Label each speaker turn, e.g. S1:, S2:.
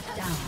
S1: Shut down.